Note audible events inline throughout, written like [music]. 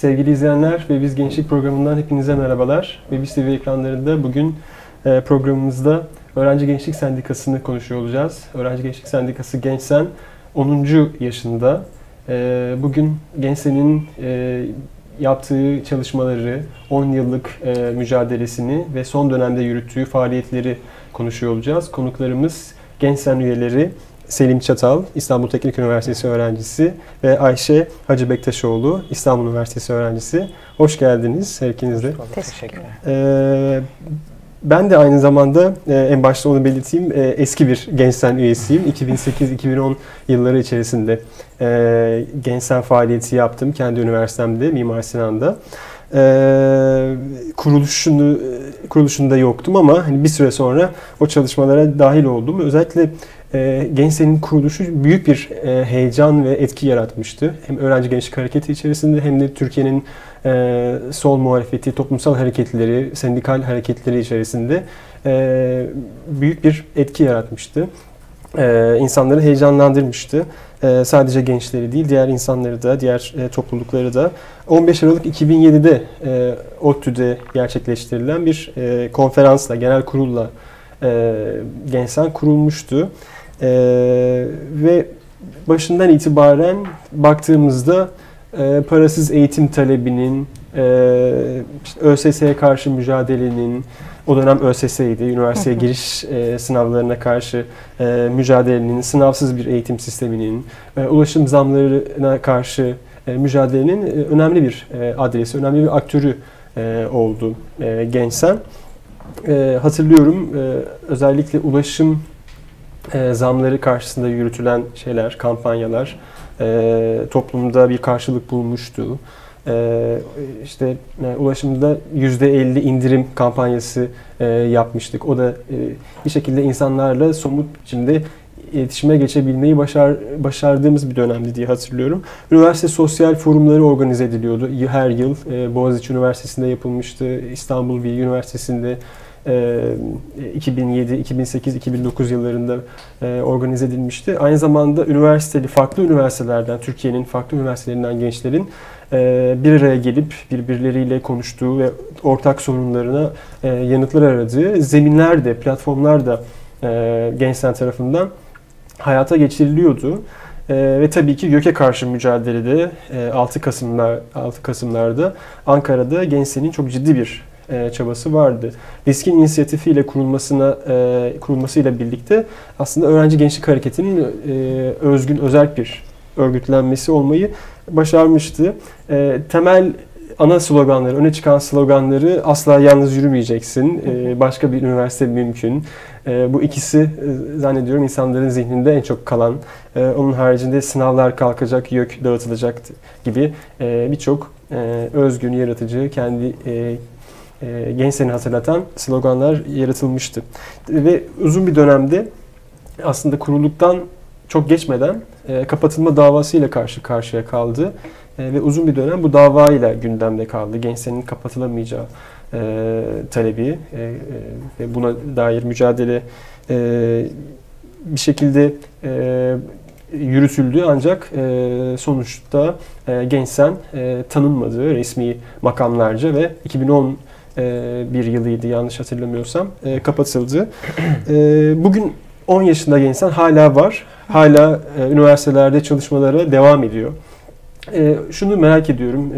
Sevgili izleyenler ve Biz Gençlik programından hepinize merhabalar. Ve Biz TV ekranlarında bugün e, programımızda Öğrenci Gençlik Sendikası'nı konuşuyor olacağız. Öğrenci Gençlik Sendikası Gençsen 10. yaşında. E, bugün Gençsen'in e, yaptığı çalışmaları, 10 yıllık mücadelesini ve son dönemde yürüttüğü faaliyetleri konuşuyor olacağız. Konuklarımız Gençsen üyeleri Selim Çatal, İstanbul Teknik Üniversitesi öğrencisi ve Ayşe Hacı Bektaşoğlu, İstanbul Üniversitesi öğrencisi. Hoş geldiniz her ikiniz de. Teşekkürler. Ee, ben de aynı zamanda e, en başta onu belirteyim e, eski bir Gençsen üyesiyim. 2008-2010 yılları içerisinde e, Gençsen faaliyeti yaptım kendi üniversitemde Mimar Sinan'da. E, kuruluşunu kuruluşunda yoktum ama hani bir süre sonra o çalışmalara dahil oldum. Özellikle e, Gençsen'in kuruluşu büyük bir e, heyecan ve etki yaratmıştı. Hem öğrenci gençlik hareketi içerisinde hem de Türkiye'nin e, sol muhalefeti, toplumsal hareketleri, sendikal hareketleri içerisinde e, büyük bir etki yaratmıştı. E, insanları heyecanlandırmıştı. E, sadece gençleri değil, diğer insanları da, diğer e, toplulukları da. 15 Aralık 2007'de e, ODTÜ'de gerçekleştirilen bir e, konferansla, genel kurulla e, Gençsen kurulmuştu. E, ve başından itibaren baktığımızda e, parasız eğitim talebinin, e, işte ÖSS'ye karşı mücadelenin, o dönem ÖSS'ydi, üniversiteye giriş e, sınavlarına karşı e, mücadelenin, sınavsız bir eğitim sisteminin, e, ulaşım zamlarına karşı e, mücadelenin e, önemli bir e, adresi, önemli bir aktörü e, oldu e, Gençsen. E, hatırlıyorum e, özellikle ulaşım e, zamları karşısında yürütülen şeyler, kampanyalar e, toplumda bir karşılık bulmuştu. E, işte e, ulaşımda %50 indirim kampanyası e, yapmıştık. O da e, bir şekilde insanlarla somut biçimde iletişime geçebilmeyi başar, başardığımız bir dönemdi diye hatırlıyorum. Üniversite sosyal forumları organize ediliyordu her yıl. E, Boğaziçi Üniversitesi'nde yapılmıştı, İstanbul Bilgi Üniversitesi'nde 2007, 2008, 2009 yıllarında e, organize edilmişti. Aynı zamanda üniversiteli, farklı üniversitelerden, Türkiye'nin farklı üniversitelerinden gençlerin e, bir araya gelip birbirleriyle konuştuğu ve ortak sorunlarına e, yanıtlar aradığı zeminler de, platformlar da gençler tarafından hayata geçiriliyordu. Ee, ve tabii ki göke karşı mücadelede e, 6 Kasımlar 6 Kasımlarda Ankara'da Gençlerin çok ciddi bir e, çabası vardı. Riskin inisiyatifiyle kurulmasına e, kurulmasıyla birlikte aslında öğrenci gençlik hareketinin e, özgün özel bir örgütlenmesi olmayı başarmıştı. E, temel ana sloganları, öne çıkan sloganları asla yalnız yürümeyeceksin. E, başka bir üniversite mümkün. E, bu ikisi e, zannediyorum insanların zihninde en çok kalan. E, onun haricinde sınavlar kalkacak, yük dağıtılacak gibi e, birçok e, özgün, yaratıcı, kendi e, e, gençlerini hatırlatan sloganlar yaratılmıştı. Ve uzun bir dönemde aslında kurulduktan çok geçmeden e, kapatılma davasıyla karşı karşıya kaldı. E, ve uzun bir dönem bu davayla gündemde kaldı. Gençlerin kapatılamayacağı e, talebi e, e, ve buna dair mücadele e, bir şekilde e, yürütüldü ancak e, sonuçta e, Gençsen e, tanınmadı resmi makamlarca ve 2010 e, bir yılıydı yanlış hatırlamıyorsam e, kapatıldı. [clears throat] E, bugün 10 yaşında gençsen hala var. Hala üniversitelerde çalışmalara devam ediyor. Şunu merak ediyorum.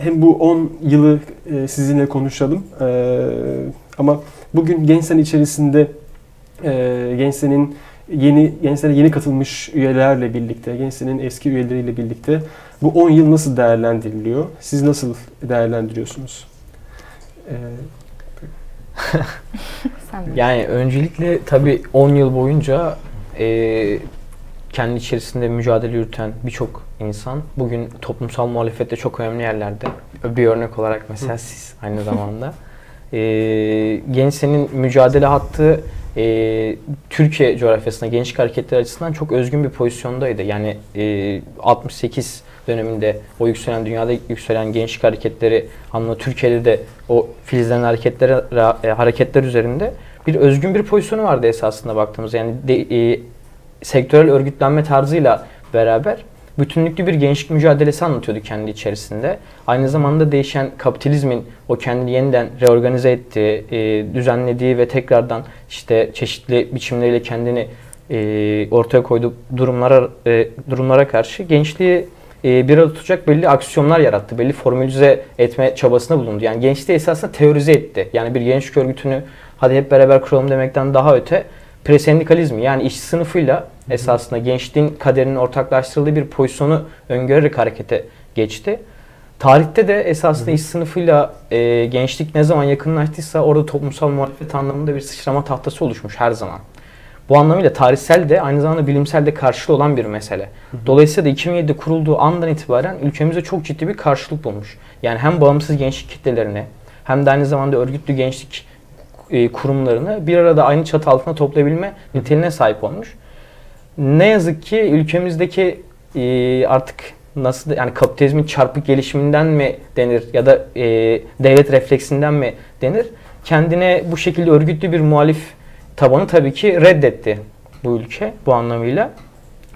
Hem bu 10 yılı sizinle konuşalım. Ama bugün Gençsen içerisinde Gençsen'in yeni gençlere yeni katılmış üyelerle birlikte, gençlerin eski üyeleriyle birlikte bu 10 yıl nasıl değerlendiriliyor? Siz nasıl değerlendiriyorsunuz? Yani öncelikle tabii 10 yıl boyunca e, kendi içerisinde mücadele yürüten birçok insan bugün toplumsal muhalefette çok önemli yerlerde. Bir örnek olarak mesela siz aynı zamanda. E, Gençsenin mücadele hattı e, Türkiye coğrafyasında gençlik hareketleri açısından çok özgün bir pozisyondaydı. Yani e, 68 döneminde o yükselen dünyada yükselen gençlik hareketleri anlamda Türkiye'de de o filizlenen hareketlere e, hareketler üzerinde bir özgün bir pozisyonu vardı esasında baktığımız yani de, e, sektörel örgütlenme tarzıyla beraber bütünlüklü bir gençlik mücadelesi anlatıyordu kendi içerisinde. Aynı zamanda değişen kapitalizmin o kendini yeniden reorganize ettiği, e, düzenlediği ve tekrardan işte çeşitli biçimleriyle kendini e, ortaya koyduğu durumlara e, durumlara karşı gençliği bir arada tutacak belli aksiyonlar yarattı. Belli formülize etme çabasında bulundu. Yani gençliği esasında teorize etti. Yani bir gençlik örgütünü hadi hep beraber kuralım demekten daha öte presendikalizmi yani işçi sınıfıyla esasında gençliğin kaderinin ortaklaştırıldığı bir pozisyonu öngörerek harekete geçti. Tarihte de esasında iş sınıfıyla e, gençlik ne zaman yakınlaştıysa orada toplumsal muhalefet anlamında bir sıçrama tahtası oluşmuş her zaman. Bu anlamıyla tarihsel de aynı zamanda bilimsel de karşılığı olan bir mesele. Dolayısıyla da 2007'de kurulduğu andan itibaren ülkemizde çok ciddi bir karşılık bulmuş. Yani hem bağımsız gençlik kitlelerine hem de aynı zamanda örgütlü gençlik e, kurumlarını bir arada aynı çatı altında toplayabilme niteliğine sahip olmuş. Ne yazık ki ülkemizdeki e, artık nasıl yani kapitalizmin çarpık gelişiminden mi denir ya da e, devlet refleksinden mi denir? Kendine bu şekilde örgütlü bir muhalif tabanı tabii ki reddetti bu ülke bu anlamıyla.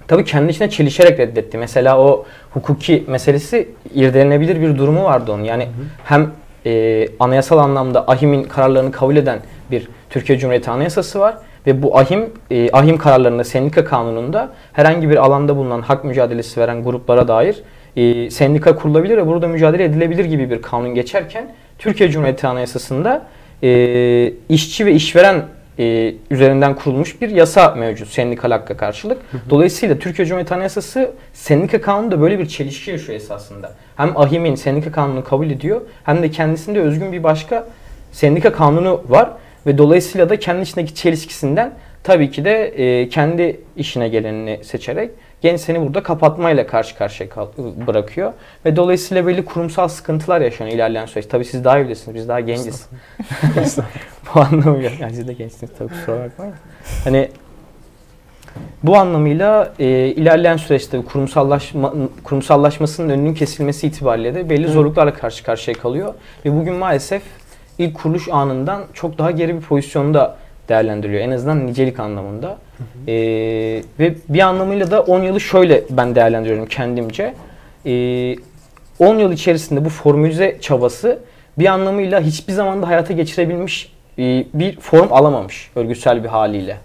Tabii kendi içine çelişerek reddetti. Mesela o hukuki meselesi irdelenebilir bir durumu vardı onun. Yani hı hı. hem e, anayasal anlamda AHİM'in kararlarını kabul eden bir Türkiye Cumhuriyeti Anayasası var. Ve bu ahim, e, ahim kararlarında sendika kanununda herhangi bir alanda bulunan hak mücadelesi veren gruplara dair e, sendika kurulabilir ve burada mücadele edilebilir gibi bir kanun geçerken Türkiye Cumhuriyeti Anayasası'nda e, işçi ve işveren e, üzerinden kurulmuş bir yasa mevcut sendikal hakka karşılık. Dolayısıyla Türkiye Cumhuriyeti Anayasası sendika kanunu da böyle bir çelişki yaşıyor esasında. Hem AHİM'in sendika kanunu kabul ediyor hem de kendisinde özgün bir başka sendika kanunu var. Ve dolayısıyla da kendi içindeki çelişkisinden tabii ki de e, kendi işine gelenini seçerek genç seni burada kapatmayla karşı karşıya bırakıyor. Ve dolayısıyla belli kurumsal sıkıntılar yaşanıyor ilerleyen süreç. Tabii siz daha iyi bilirsiniz, biz daha genciz. [laughs] bu anlamıyla, yani siz de gençsiniz tabii kusura bakmayın. Hani bu anlamıyla e, ilerleyen süreçte kurumsallaşma, kurumsallaşmasının önünün kesilmesi itibariyle de belli zorluklarla karşı karşıya kalıyor. Ve bugün maalesef ilk kuruluş anından çok daha geri bir pozisyonda değerlendiriliyor. En azından nicelik anlamında. Ee, ve bir anlamıyla da 10 yılı şöyle ben değerlendiriyorum kendimce. 10 yıl içerisinde bu formülize çabası bir anlamıyla hiçbir zamanda hayata geçirebilmiş e, bir form alamamış örgütsel bir haliyle.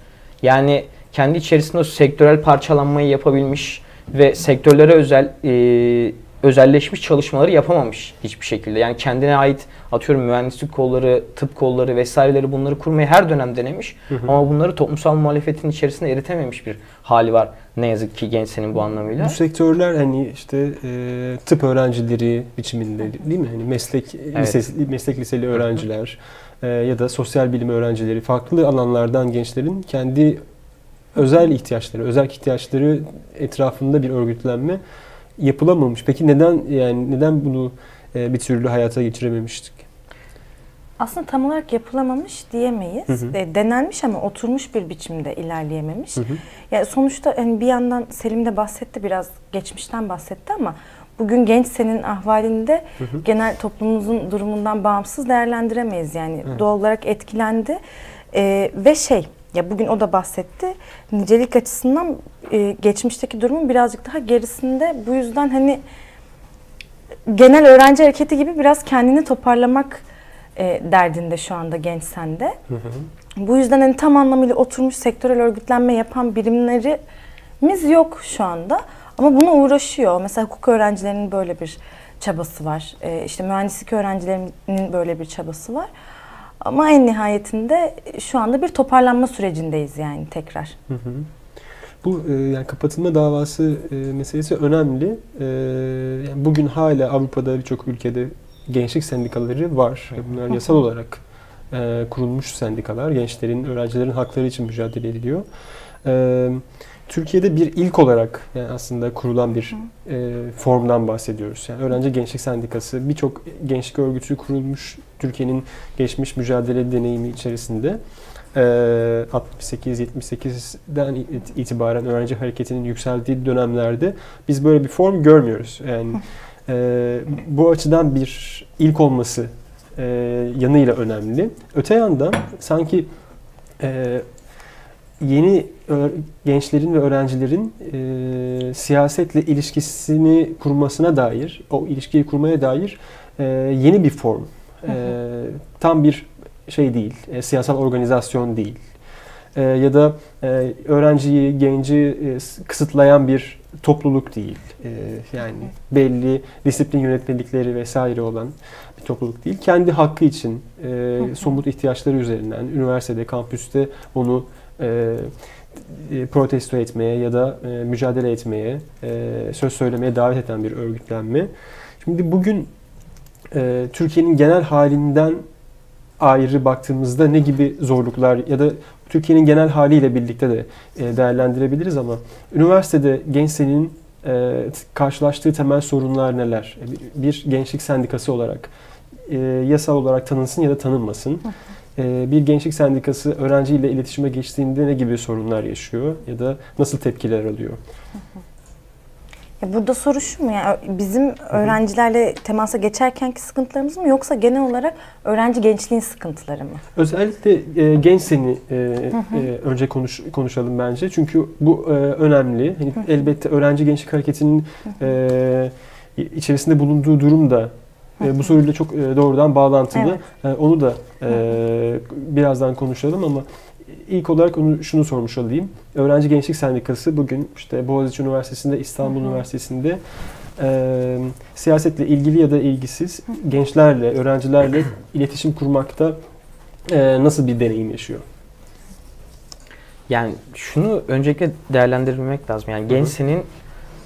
Yani kendi içerisinde o sektörel parçalanmayı yapabilmiş ve sektörlere özel e, özelleşmiş çalışmaları yapamamış hiçbir şekilde. Yani kendine ait atıyorum mühendislik kolları, tıp kolları vesaireleri bunları kurmayı her dönem denemiş. Hı hı. Ama bunları toplumsal muhalefetin içerisinde eritememiş bir hali var. Ne yazık ki gençsenin bu anlamıyla. Bu sektörler hani işte e, tıp öğrencileri biçiminde değil mi? Hani meslek evet. lisesi, meslek liseli öğrenciler e, ya da sosyal bilim öğrencileri farklı alanlardan gençlerin kendi özel ihtiyaçları, özel ihtiyaçları etrafında bir örgütlenme yapılamamış. Peki neden yani neden bunu e, bir türlü hayata geçirememiştik? Aslında tam olarak yapılamamış diyemeyiz. Hı hı. E, denenmiş ama oturmuş bir biçimde ilerleyememiş. Hı hı. Yani sonuçta hani bir yandan Selim de bahsetti biraz geçmişten bahsetti ama bugün genç senin ahvalinde hı hı. genel toplumumuzun durumundan bağımsız değerlendiremeyiz. Yani hı. doğal olarak etkilendi. E, ve şey ya bugün o da bahsetti. Nicelik açısından e, geçmişteki durumun birazcık daha gerisinde. Bu yüzden hani genel öğrenci hareketi gibi biraz kendini toparlamak e, derdinde şu anda genç sende. Bu yüzden hani tam anlamıyla oturmuş sektörel örgütlenme yapan birimlerimiz yok şu anda. Ama buna uğraşıyor. Mesela hukuk öğrencilerinin böyle bir çabası var. E, işte mühendislik öğrencilerinin böyle bir çabası var. Ama en nihayetinde şu anda bir toparlanma sürecindeyiz yani tekrar. Hı hı. Bu e, yani kapatılma davası e, meselesi önemli. E, yani bugün hala Avrupa'da birçok ülkede gençlik sendikaları var. Bunlar yasal olarak e, kurulmuş sendikalar. Gençlerin, öğrencilerin hakları için mücadele ediliyor. E, Türkiye'de bir ilk olarak yani aslında kurulan bir e, formdan bahsediyoruz. Yani öğrenci gençlik sendikası birçok gençlik örgütü kurulmuş Türkiye'nin geçmiş mücadele deneyimi içerisinde. 68-78'den e, itibaren öğrenci hareketinin yükseldiği dönemlerde biz böyle bir form görmüyoruz. Yani e, bu açıdan bir ilk olması e, yanıyla önemli. Öte yandan sanki e, yeni gençlerin ve öğrencilerin siyasetle ilişkisini kurmasına dair, o ilişkiyi kurmaya dair yeni bir form. E, tam bir şey değil, e, siyasal organizasyon değil. E, ya da e, öğrenciyi, genci e, kısıtlayan bir topluluk değil. E, yani belli disiplin yönetmelikleri vesaire olan bir topluluk değil. Kendi hakkı için e, somut ihtiyaçları üzerinden üniversitede, kampüste onu e, e, protesto etmeye ya da e, mücadele etmeye, e, söz söylemeye davet eden bir örgütlenme. Şimdi bugün e, Türkiye'nin genel halinden ayrı baktığımızda ne gibi zorluklar ya da Türkiye'nin genel haliyle birlikte de e, değerlendirebiliriz ama üniversitede gençlerin e, karşılaştığı temel sorunlar neler? E, bir gençlik sendikası olarak e, yasal olarak tanınsın ya da tanınmasın. E, bir gençlik sendikası öğrenciyle iletişime geçtiğinde ne gibi sorunlar yaşıyor ya da nasıl tepkiler alıyor? Ya burada soru şu mu yani bizim öğrencilerle temasa geçerkenki sıkıntılarımız mı yoksa genel olarak öğrenci gençliğin sıkıntıları mı? Özellikle e, genç seni e, e, önce konuş konuşalım bence çünkü bu e, önemli. Hani elbette öğrenci gençlik hareketinin e, içerisinde bulunduğu durum da e, bu soruyla çok e, doğrudan bağlantılı. Evet. E, onu da e, birazdan konuşalım ama ilk olarak onu şunu sormuş olayım. Öğrenci Gençlik Sendikası bugün işte Boğaziçi Üniversitesi'nde, İstanbul Hı-hı. Üniversitesi'nde e, siyasetle ilgili ya da ilgisiz Hı-hı. gençlerle, öğrencilerle [clears throat] iletişim kurmakta e, nasıl bir deneyim yaşıyor? Yani şunu öncelikle değerlendirmek lazım. Yani genç senin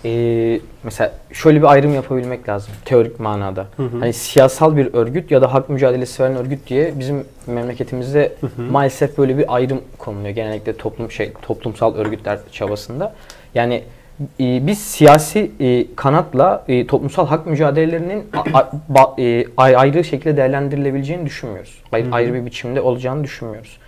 e, mesela şöyle bir ayrım yapabilmek lazım teorik manada. Hı hı. Hani siyasal bir örgüt ya da hak mücadelesi veren örgüt diye bizim memleketimizde hı hı. maalesef böyle bir ayrım konuluyor genellikle toplum şey toplumsal örgütler çabasında. Yani e, biz siyasi e, kanatla e, toplumsal hak mücadelelerinin a, a, ba, e, ayrı şekilde değerlendirilebileceğini düşünmüyoruz. Ayrı, ayrı bir biçimde olacağını düşünmüyoruz.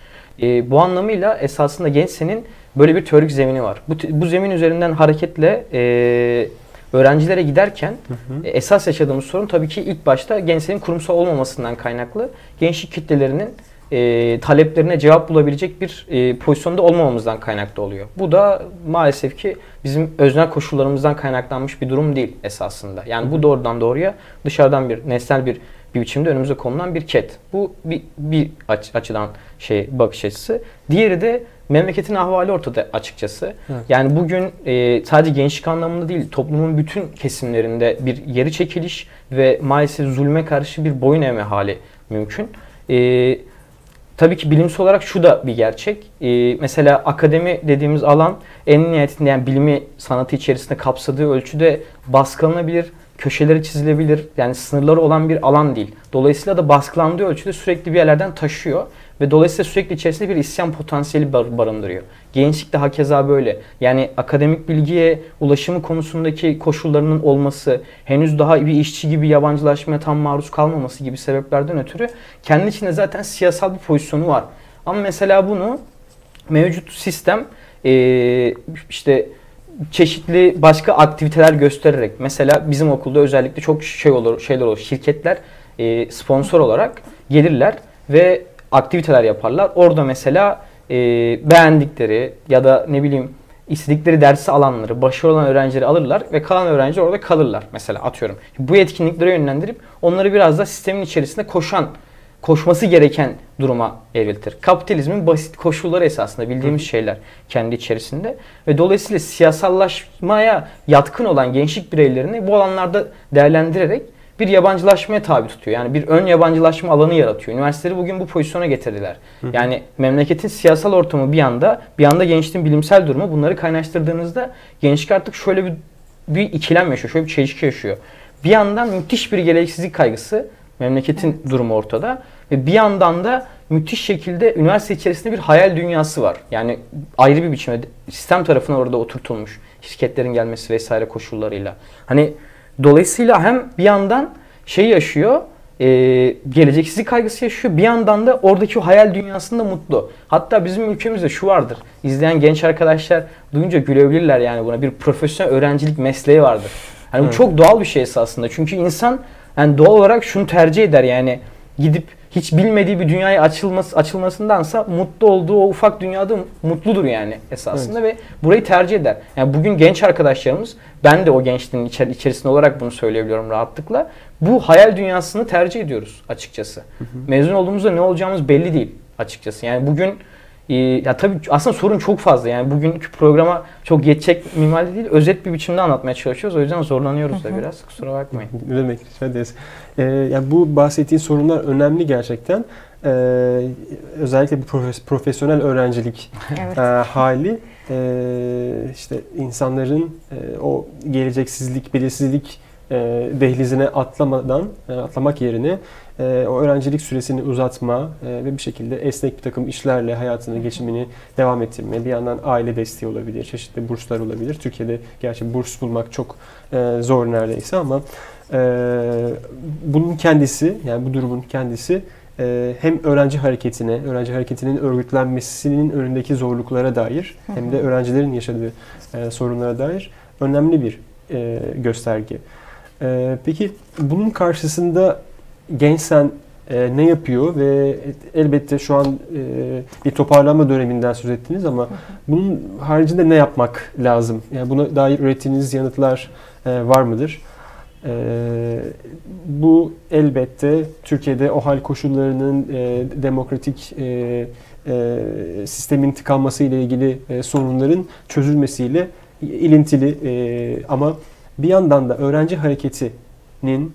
E, bu anlamıyla esasında genç senin böyle bir teorik zemini var. Bu, bu zemin üzerinden hareketle e, öğrencilere giderken hı hı. E, esas yaşadığımız sorun tabii ki ilk başta gençlerin kurumsal olmamasından kaynaklı gençlik kitlelerinin e, taleplerine cevap bulabilecek bir e, pozisyonda olmamamızdan kaynaklı oluyor. Bu da maalesef ki bizim öznel koşullarımızdan kaynaklanmış bir durum değil esasında. Yani bu doğrudan doğruya dışarıdan bir nesnel bir bir biçimde önümüze konulan bir ket. Bu bir, bir aç, açıdan şey bakış açısı. Diğeri de memleketin ahvali ortada açıkçası. Evet. Yani bugün e, sadece gençlik anlamında değil toplumun bütün kesimlerinde bir geri çekiliş ve maalesef zulme karşı bir boyun eğme hali mümkün. E, tabii ki bilimsel olarak şu da bir gerçek. E, mesela akademi dediğimiz alan en nihayetinde yani bilimi sanatı içerisinde kapsadığı ölçüde baskılanabilir, köşeleri çizilebilir. Yani sınırları olan bir alan değil. Dolayısıyla da baskılandığı ölçüde sürekli bir yerlerden taşıyor. Ve dolayısıyla sürekli içerisinde bir isyan potansiyeli bar barındırıyor. Gençlik de hakeza böyle. Yani akademik bilgiye ulaşımı konusundaki koşullarının olması, henüz daha bir işçi gibi yabancılaşmaya tam maruz kalmaması gibi sebeplerden ötürü kendi içinde zaten siyasal bir pozisyonu var. Ama mesela bunu mevcut sistem işte çeşitli başka aktiviteler göstererek mesela bizim okulda özellikle çok şey olur şeyler olur şirketler sponsor olarak gelirler ve aktiviteler yaparlar. Orada mesela e, beğendikleri ya da ne bileyim istedikleri dersi alanları, başarılı olan öğrencileri alırlar ve kalan öğrenciler orada kalırlar mesela atıyorum. Bu etkinliklere yönlendirip onları biraz da sistemin içerisinde koşan, koşması gereken duruma evriltir. Kapitalizmin basit koşulları esasında bildiğimiz şeyler kendi içerisinde ve dolayısıyla siyasallaşmaya yatkın olan gençlik bireylerini bu alanlarda değerlendirerek bir yabancılaşmaya tabi tutuyor. Yani bir ön yabancılaşma alanı yaratıyor. Üniversiteleri bugün bu pozisyona getirdiler. Hı. Yani memleketin siyasal ortamı bir yanda, bir yanda gençliğin bilimsel durumu bunları kaynaştırdığınızda gençlik artık şöyle bir bir ikilem yaşıyor, şöyle bir çelişki yaşıyor. Bir yandan müthiş bir gereksizlik kaygısı, memleketin durumu ortada ve bir yandan da müthiş şekilde üniversite içerisinde bir hayal dünyası var. Yani ayrı bir biçimde sistem tarafına orada oturtulmuş şirketlerin gelmesi vesaire koşullarıyla. Hani Dolayısıyla hem bir yandan şey yaşıyor, e, geleceksizlik kaygısı yaşıyor. Bir yandan da oradaki o hayal dünyasında mutlu. Hatta bizim ülkemizde şu vardır. İzleyen genç arkadaşlar duyunca gülebilirler yani buna. Bir profesyonel öğrencilik mesleği vardır. Hani bu çok doğal bir şey esasında. Çünkü insan yani doğal olarak şunu tercih eder yani gidip hiç bilmediği bir dünyaya açılması açılmasındansa mutlu olduğu o ufak dünyada mutludur yani esasında ve burayı tercih eder. Yani bugün genç arkadaşlarımız ben de o gençliğin içer- içerisinde olarak bunu söyleyebiliyorum rahatlıkla. Bu hayal dünyasını tercih ediyoruz açıkçası. Mezun olduğumuzda ne olacağımız belli değil açıkçası. Yani bugün e, ya tabii aslında sorun çok fazla. Yani bugünkü programa çok geçecek minvalde değil, özet bir biçimde anlatmaya çalışıyoruz. O yüzden zorlanıyoruz da biraz. Kusura bakmayın. Ne demek rica ederiz. Ee, yani bu bahsettiğin sorunlar önemli gerçekten. Ee, özellikle bu profes- profesyonel öğrencilik [laughs] Evet. e, hali e, işte insanların e, o geleceksizlik, belirsizlik e, dehlizine atlamadan, e, atlamak yerine e, o öğrencilik süresini uzatma e, ve bir şekilde esnek bir takım işlerle hayatını, geçimini devam ettirme. Bir yandan aile desteği olabilir, çeşitli burslar olabilir. Türkiye'de gerçi burs bulmak çok e, zor neredeyse ama e, bunun kendisi, yani bu durumun kendisi e, hem öğrenci hareketine, öğrenci hareketinin örgütlenmesinin önündeki zorluklara dair hem de öğrencilerin yaşadığı e, sorunlara dair önemli bir e, gösterge. E, peki bunun karşısında gençsen e, ne yapıyor ve elbette şu an e, bir toparlanma döneminden söz ettiniz ama bunun haricinde ne yapmak lazım? Yani buna dair ürettiğiniz yanıtlar e, var mıdır? E, bu elbette Türkiye'de o hal koşullarının e, demokratik e, e, sistemin tıkanması ile ilgili e, sorunların çözülmesiyle ilintili e, ama bir yandan da öğrenci hareketinin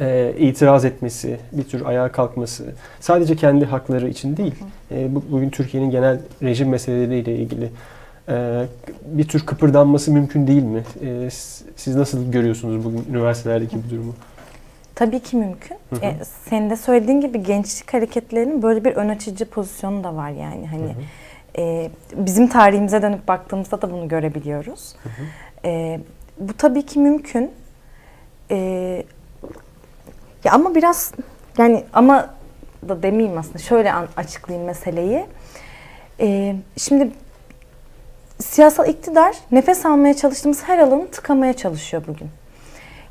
e, itiraz etmesi, bir tür ayağa kalkması sadece kendi hakları için değil, e, bu, bugün Türkiye'nin genel rejim meseleleriyle ilgili e, bir tür kıpırdanması mümkün değil mi? E, siz nasıl görüyorsunuz bugün üniversitelerdeki bu durumu? Tabii ki mümkün. Hı hı. E, senin de söylediğin gibi gençlik hareketlerinin böyle bir ön açıcı pozisyonu da var yani. Hani e, bizim tarihimize dönüp baktığımızda da bunu görebiliyoruz. E, bu tabii ki mümkün. E, ya ama biraz yani ama da demeyeyim aslında. Şöyle an, açıklayayım meseleyi. E, şimdi siyasal iktidar nefes almaya çalıştığımız her alanı tıkamaya çalışıyor bugün.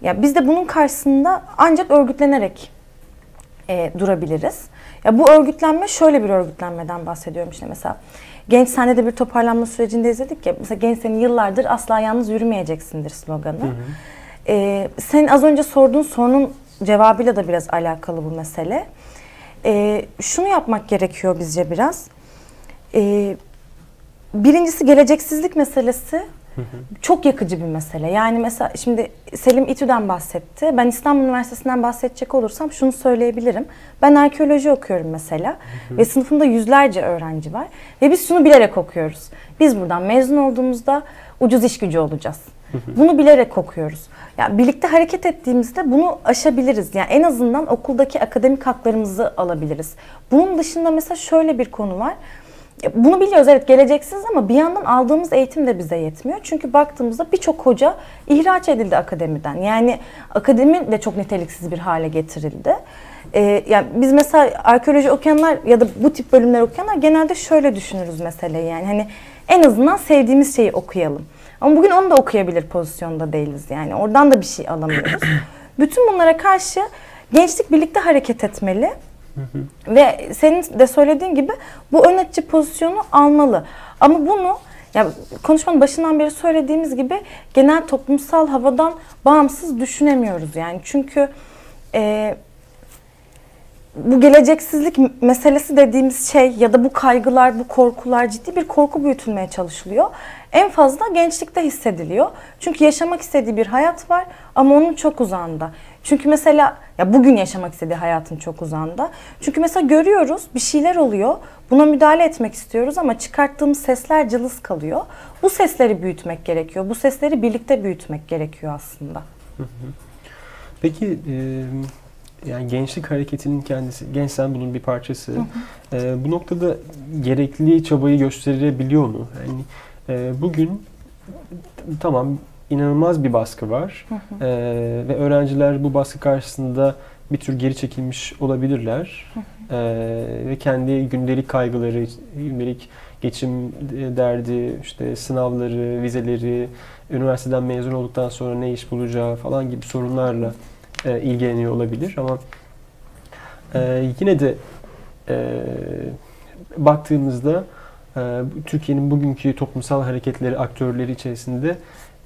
Ya biz de bunun karşısında ancak örgütlenerek e, durabiliriz. Ya bu örgütlenme şöyle bir örgütlenmeden bahsediyorum işte mesela. Genç sende de bir toparlanma sürecinde izledik ya. Mesela genç senin yıllardır asla yalnız yürümeyeceksindir sloganı. E, senin az önce sorduğun sorunun cevabıyla da biraz alakalı bu mesele. E, şunu yapmak gerekiyor bizce biraz. E, birincisi geleceksizlik meselesi çok yakıcı bir mesele. Yani mesela şimdi Selim İTÜ'den bahsetti. Ben İstanbul Üniversitesi'nden bahsedecek olursam şunu söyleyebilirim. Ben arkeoloji okuyorum mesela. Ve sınıfımda yüzlerce öğrenci var. Ve biz şunu bilerek okuyoruz. Biz buradan mezun olduğumuzda ucuz iş gücü olacağız. Bunu bilerek okuyoruz. Yani birlikte hareket ettiğimizde bunu aşabiliriz. Yani en azından okuldaki akademik haklarımızı alabiliriz. Bunun dışında mesela şöyle bir konu var. Bunu biliyoruz evet geleceksiz ama bir yandan aldığımız eğitim de bize yetmiyor. Çünkü baktığımızda birçok hoca ihraç edildi akademiden. Yani akademi de çok niteliksiz bir hale getirildi. Ee, yani biz mesela arkeoloji okuyanlar ya da bu tip bölümler okuyanlar genelde şöyle düşünürüz meseleyi yani hani en azından sevdiğimiz şeyi okuyalım. Ama bugün onu da okuyabilir pozisyonda değiliz yani oradan da bir şey alamıyoruz. [clears throat] Bütün bunlara karşı gençlik birlikte hareket etmeli. Ve senin de söylediğin gibi bu ön pozisyonu almalı. Ama bunu ya konuşmanın başından beri söylediğimiz gibi genel toplumsal havadan bağımsız düşünemiyoruz yani. Çünkü e, bu geleceksizlik meselesi dediğimiz şey ya da bu kaygılar, bu korkular ciddi bir korku büyütülmeye çalışılıyor. En fazla gençlikte hissediliyor. Çünkü yaşamak istediği bir hayat var ama onun çok uzağında. Çünkü mesela ya bugün yaşamak istediği hayatın çok uzağında. Çünkü mesela görüyoruz bir şeyler oluyor. Buna müdahale etmek istiyoruz ama çıkarttığımız sesler cılız kalıyor. Bu sesleri büyütmek gerekiyor. Bu sesleri birlikte büyütmek gerekiyor aslında. Peki e, yani gençlik hareketinin kendisi, gençsen bunun bir parçası. E, bu noktada gerekli çabayı gösterebiliyor mu? Yani e, bugün tamam inanılmaz bir baskı var. E, ve öğrenciler bu baskı karşısında bir tür geri çekilmiş olabilirler. E, ve kendi gündelik kaygıları, gündelik geçim derdi, işte sınavları, vizeleri, üniversiteden mezun olduktan sonra ne iş bulacağı falan gibi sorunlarla e, ilgileniyor olabilir. Ama E, yine de e, baktığımızda Türkiye'nin bugünkü toplumsal hareketleri, aktörleri içerisinde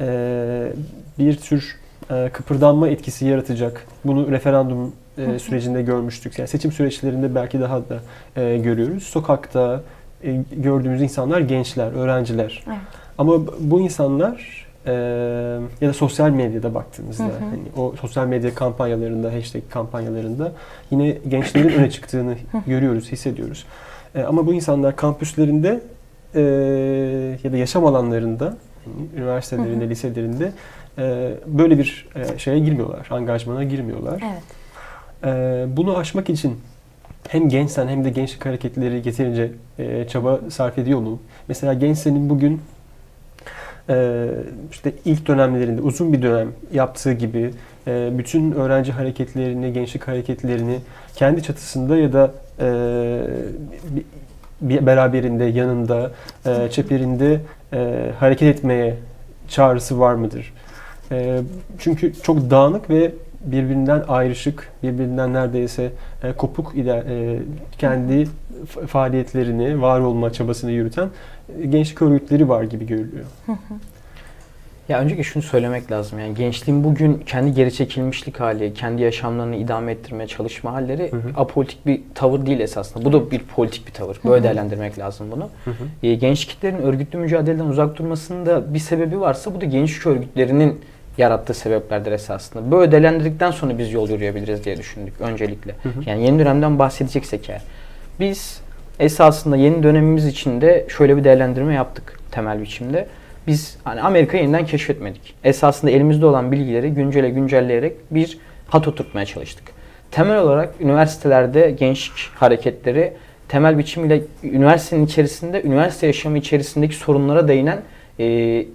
e, bir tür e, kıpırdanma etkisi yaratacak. Bunu referandum e, sürecinde görmüştük. Yani seçim süreçlerinde belki daha da e, görüyoruz. Sokakta e, gördüğümüz insanlar gençler, öğrenciler. Evet. Ama bu insanlar e, ya da sosyal medyada baktığımızda Hı hı. hani o sosyal medya kampanyalarında, hashtag kampanyalarında yine gençlerin öne çıktığını görüyoruz, hissediyoruz. E, ama bu insanlar kampüslerinde e, ya da yaşam alanlarında, üniversitelerinde, liselerinde e, böyle bir e, şeye girmiyorlar, angajmana girmiyorlar. Evet. Ee, bunu aşmak için hem gençsen hem de gençlik hareketleri yeterince e, çaba sarf ediyor mu? Mesela gençsenin bugün e, işte ilk dönemlerinde uzun bir dönem yaptığı gibi e, bütün öğrenci hareketlerini, gençlik hareketlerini kendi çatısında ya da e, beraberinde, yanında, e, çeperinde e, hareket etmeye çağrısı var mıdır? E, çünkü çok dağınık ve birbirinden ayrışık, birbirinden neredeyse e, kopuk ile e, kendi fa- faaliyetlerini, var olma çabasını yürüten e, gençlik örgütleri var gibi görülüyor. Ya öncelikle şunu söylemek lazım. Yani gençliğin bugün kendi geri çekilmişlik hali, kendi yaşamlarını idame ettirmeye çalışma halleri Hı hı. apolitik bir tavır değil esasında. Bu da bir politik bir tavır. Böyle değerlendirmek lazım bunu. Hı hı. E, genç kitlerin örgütlü mücadeleden uzak durmasında bir sebebi varsa bu da gençlik örgütlerinin yarattığı sebeplerdir esasında. Böyle değerlendirdikten sonra biz yol yürüyebiliriz diye düşündük öncelikle. hı. Yani yeni dönemden bahsedeceksek eğer. Biz esasında yeni dönemimiz içinde şöyle bir değerlendirme yaptık temel biçimde. Biz hani Amerika'yı yeniden keşfetmedik. Esasında elimizde olan bilgileri güncele güncelleyerek bir hat oturtmaya çalıştık. Temel olarak üniversitelerde gençlik hareketleri temel biçimiyle üniversitenin içerisinde, üniversite yaşamı içerisindeki sorunlara değinen e,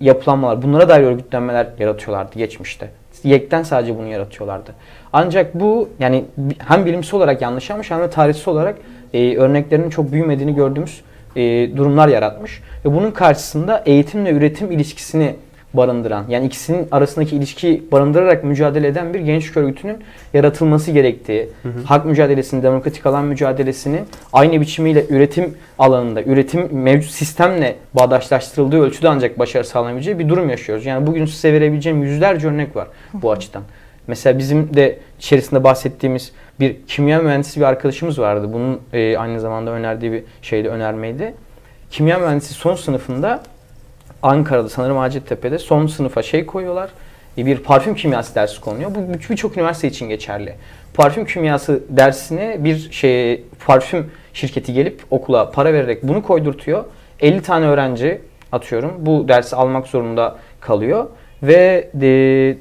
yapılanmalar, bunlara dair örgütlenmeler yaratıyorlardı geçmişte. YEK'ten sadece bunu yaratıyorlardı. Ancak bu yani hem bilimsel olarak yanlışlanmış hem de tarihsel olarak e, örneklerinin çok büyümediğini gördüğümüz e, durumlar yaratmış. Ve bunun karşısında eğitim ve üretim ilişkisini barındıran, yani ikisinin arasındaki ilişkiyi barındırarak mücadele eden bir gençlik örgütünün yaratılması gerektiği, hak mücadelesini, demokratik alan mücadelesini aynı biçimiyle üretim alanında, üretim mevcut sistemle bağdaşlaştırıldığı ölçüde ancak başarı sağlanabileceği bir durum yaşıyoruz. Yani bugün size verebileceğim yüzlerce örnek var bu açıdan. Mesela bizim de içerisinde bahsettiğimiz bir kimya mühendisi bir arkadaşımız vardı. Bunun e, aynı zamanda önerdiği bir şeyde önermeydi. Kimya mühendisi son sınıfında Ankara'da sanırım Hacettepe'de son sınıfa şey koyuyorlar. E, Bir parfüm kimyası dersi konuluyor. Bu bir- birçok üniversite için geçerli. Parfüm kimyası dersine bir şey parfüm şirketi gelip okula para vererek bunu koydurtuyor. 50 tane öğrenci atıyorum bu dersi almak zorunda kalıyor. Ve e,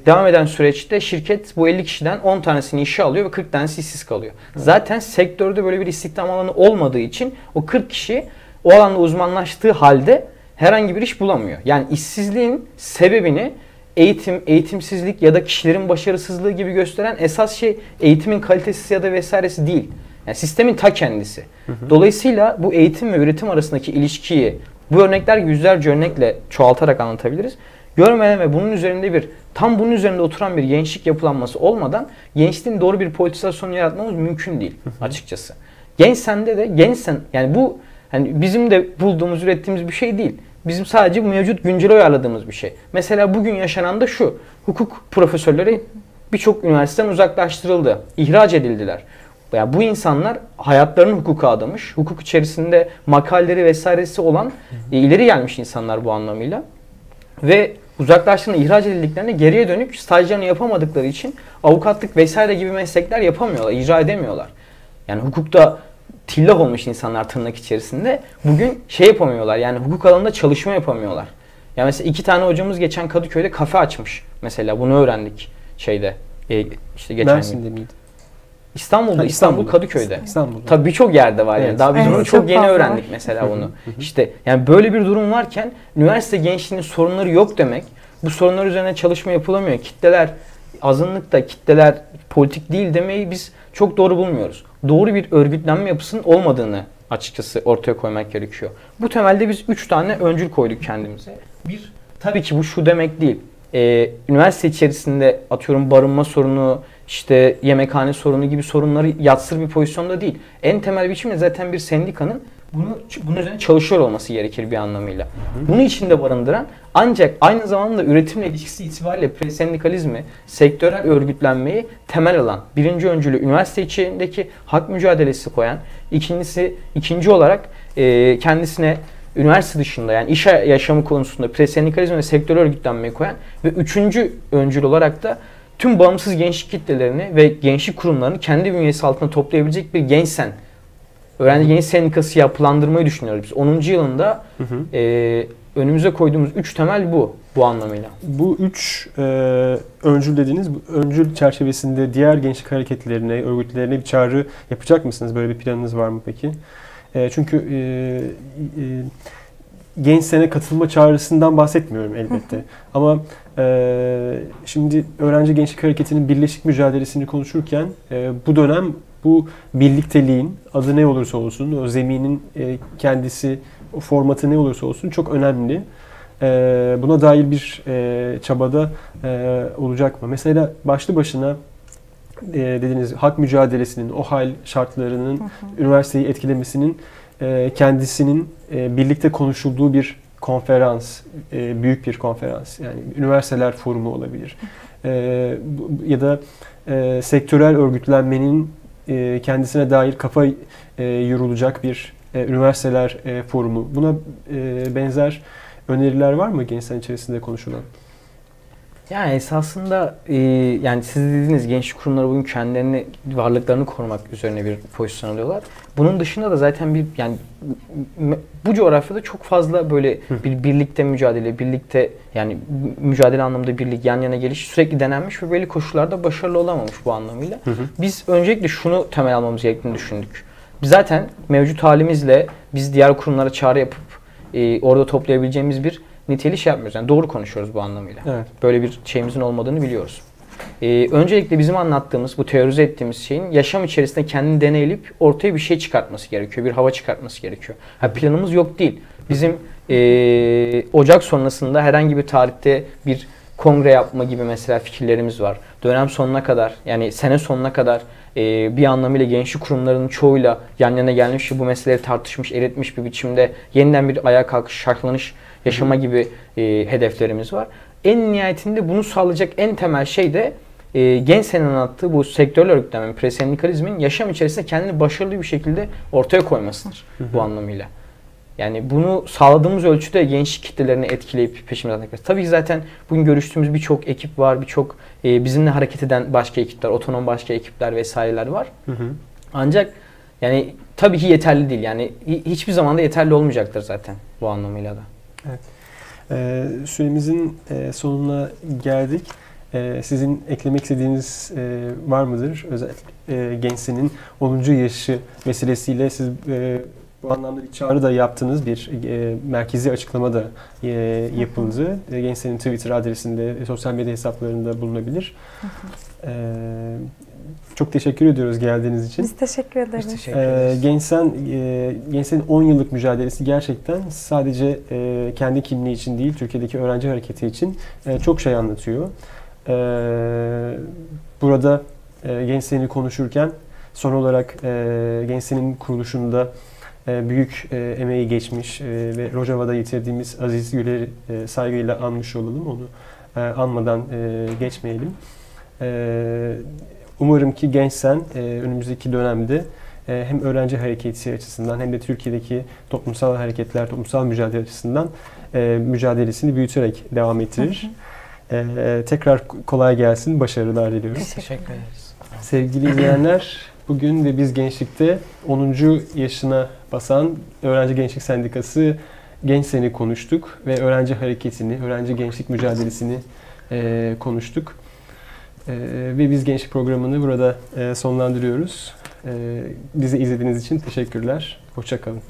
devam eden süreçte şirket bu 50 kişiden 10 tanesini işe alıyor ve 40 tanesi işsiz kalıyor. Zaten sektörde böyle bir istihdam alanı olmadığı için o 40 kişi o alanda uzmanlaştığı halde herhangi bir iş bulamıyor. Yani işsizliğin sebebini eğitim, eğitimsizlik ya da kişilerin başarısızlığı gibi gösteren esas şey eğitimin kalitesi ya da vesairesi değil. Yani sistemin ta kendisi. Dolayısıyla bu eğitim ve üretim arasındaki ilişkiyi bu örnekler yüzlerce örnekle çoğaltarak anlatabiliriz. Görmeden ve bunun üzerinde bir tam bunun üzerinde oturan bir gençlik yapılanması olmadan gençliğin doğru bir politizasyonu yaratmamız mümkün değil açıkçası. Genç sende de gençsen yani bu hani bizim de bulduğumuz ürettiğimiz bir şey değil. Bizim sadece mevcut güncel uyarladığımız bir şey. Mesela bugün yaşanan da şu. Hukuk profesörleri birçok üniversiteden uzaklaştırıldı. ihraç edildiler. Yani bu insanlar hayatlarını hukuka adamış. Hukuk içerisinde makaleleri vesairesi olan e, ileri gelmiş insanlar bu anlamıyla. Ve uzaklaştığında ihraç edildiklerinde geriye dönük stajlarını yapamadıkları için avukatlık vesaire gibi meslekler yapamıyorlar, icra edemiyorlar. Yani hukukta tillah olmuş insanlar tırnak içerisinde bugün şey yapamıyorlar yani hukuk alanında çalışma yapamıyorlar. Yani mesela iki tane hocamız geçen Kadıköy'de kafe açmış mesela bunu öğrendik şeyde e, işte geçen gün. Mersin'de miydi? İstanbul'da, İstanbul. Kadıköy'de. İstanbul'da. Tabii birçok yerde var yani. Evet. Daha biz Evet, bunu çok çok yeni fazla öğrendik mesela bunu. İşte yani böyle bir durum varken üniversite gençliğinin sorunları yok demek. Bu sorunlar üzerine çalışma yapılamıyor. Kitleler azınlıkta, kitleler politik değil demeyi biz çok doğru bulmuyoruz. Doğru bir örgütlenme yapısının olmadığını açıkçası ortaya koymak gerekiyor. Bu temelde biz üç tane öncül koyduk kendimize. Bir, tabii ki bu şu demek değil. Ee, üniversite içerisinde atıyorum barınma sorunu, işte yemekhane sorunu gibi sorunları yatsır bir pozisyonda değil. En temel biçimde zaten bir sendikanın bunu bunun üzerine çalışıyor olması gerekir bir anlamıyla. Bunu içinde barındıran ancak aynı zamanda üretimle ilişkisi itibariyle presendikalizmi, sektörel örgütlenmeyi temel alan birinci öncülü üniversite içindeki hak mücadelesi koyan, ikincisi ikinci olarak e, kendisine üniversite dışında yani iş yaşamı konusunda presendikalizm ve sektör örgütlenmeyi koyan ve üçüncü öncül olarak da tüm bağımsız gençlik kitlelerini ve gençlik kurumlarını kendi bünyesi altında toplayabilecek bir gençsen öğrenci genç sendikası yapılandırmayı düşünüyoruz biz. 10. yılında hı hı. E, önümüze koyduğumuz üç temel bu bu anlamıyla. Bu üç e, öncül dediğiniz öncül çerçevesinde diğer gençlik hareketlerine, örgütlerine bir çağrı yapacak mısınız? Böyle bir planınız var mı peki? E, çünkü e, e, genç sene katılma çağrısından bahsetmiyorum elbette. Ama e, şimdi öğrenci gençlik hareketinin birleşik mücadelesini konuşurken e, bu dönem bu birlikteliğin adı ne olursa olsun, o zeminin e, kendisi, o formatı ne olursa olsun çok önemli. E, buna dair bir e, çabada e, olacak mı? Mesela başlı başına e, dediğiniz hak mücadelesinin, o hal şartlarının hı hı. üniversiteyi etkilemesinin e, kendisinin e, birlikte konuşulduğu bir konferans, e, büyük bir konferans. Yani üniversiteler forumu olabilir. E, ya da e, sektörel örgütlenmenin e, kendisine dair kafa e, yorulacak bir e, üniversiteler e, forumu. Buna e, benzer öneriler var mı gençler içerisinde konuşulan? Yani esasında e, yani siz dediğiniz gençlik kurumları bugün kendilerini, varlıklarını korumak üzerine bir pozisyon alıyorlar. Bunun dışında da zaten bir yani bu coğrafyada çok fazla böyle bir birlikte mücadele, birlikte yani mücadele anlamında birlik, yan yana geliş sürekli denenmiş ve belli koşullarda başarılı olamamış bu anlamıyla. Biz öncelikle şunu temel almamız gerektiğini düşündük. Zaten mevcut halimizle biz diğer kurumlara çağrı yapıp e, orada toplayabileceğimiz bir niteli şey yapmıyoruz. Yani doğru konuşuyoruz bu anlamıyla. Evet. Böyle bir şeyimizin olmadığını biliyoruz. Ee, öncelikle bizim anlattığımız, bu teorize ettiğimiz şeyin yaşam içerisinde kendini deneyleyip ortaya bir şey çıkartması gerekiyor. Bir hava çıkartması gerekiyor. Ha, planımız yok değil. Bizim e, Ocak sonrasında herhangi bir tarihte bir kongre yapma gibi mesela fikirlerimiz var. Dönem sonuna kadar yani sene sonuna kadar e, bir anlamıyla gençlik kurumlarının çoğuyla yan yana gelmiş bu meseleleri tartışmış, eritmiş bir biçimde yeniden bir ayağa kalkış, şartlanış yaşama gibi e, hedeflerimiz var. En nihayetinde bunu sağlayacak en temel şey de e, genç senin anlattığı bu sektörel örgütlenme, presendikalizmin yaşam içerisinde kendini başarılı bir şekilde ortaya koymasıdır bu anlamıyla. Yani bunu sağladığımız ölçüde gençlik kitlelerini etkileyip peşimizden takacağız. Tabii ki zaten bugün görüştüğümüz birçok ekip var, birçok e, bizimle hareket eden başka ekipler, otonom başka ekipler vesaireler var. Hı hı. Ancak yani tabii ki yeterli değil. Yani hiçbir zaman da yeterli olmayacaktır zaten bu anlamıyla da. Evet. Ee, süremizin e, sonuna geldik. Ee, sizin eklemek istediğiniz e, var mıdır? Özellikle e, Gençse'nin 10. yaşı vesilesiyle siz e, bu anlamda bir çağrı da yaptınız. Bir e, merkezi açıklama da e, yapıldı. E, Gençlerin Twitter adresinde, e, sosyal medya hesaplarında bulunabilir. E, çok teşekkür ediyoruz geldiğiniz için. Biz teşekkür ederiz. Biz teşekkür ederiz. Ee, Gençsen, e, Gençlerin 10 yıllık mücadelesi gerçekten sadece e, kendi kimliği için değil, Türkiye'deki öğrenci hareketi için e, çok şey anlatıyor. E, burada e, Gençsen'i konuşurken son olarak e, Gençsen'in kuruluşunda e, büyük e, emeği geçmiş e, ve Rojava'da yitirdiğimiz Aziz Güler'i e, saygıyla anmış olalım. Onu anmadan geçmeyelim. Umarım ki gençsen önümüzdeki dönemde hem öğrenci hareketi açısından hem de Türkiye'deki toplumsal hareketler, toplumsal mücadele açısından mücadelesini büyüterek devam ettirir. Tekrar kolay gelsin, başarılar diliyoruz. Teşekkür ederiz. Sevgili izleyenler, bugün ve biz gençlikte 10. yaşına basan Öğrenci Gençlik Sendikası Genç Seni konuştuk ve öğrenci hareketini, öğrenci gençlik mücadelesini e, konuştuk. Ee, ve biz gençlik programını burada e, sonlandırıyoruz. Ee, bizi izlediğiniz için teşekkürler. Hoşçakalın.